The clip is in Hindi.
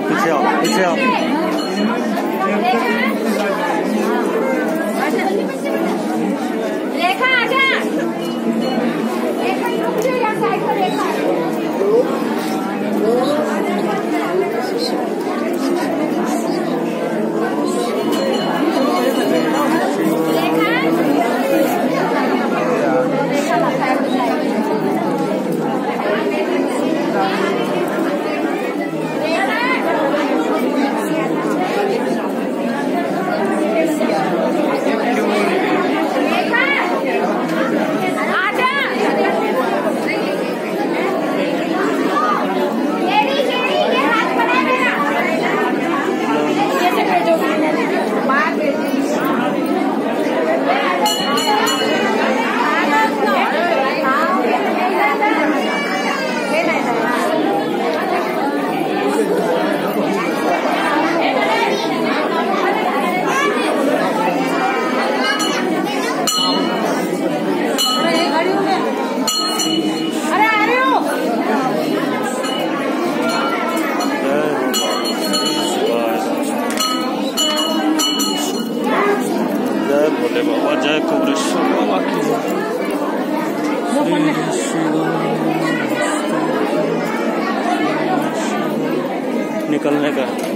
不吃药不吃 जय कुबरेश्वर निकलने का।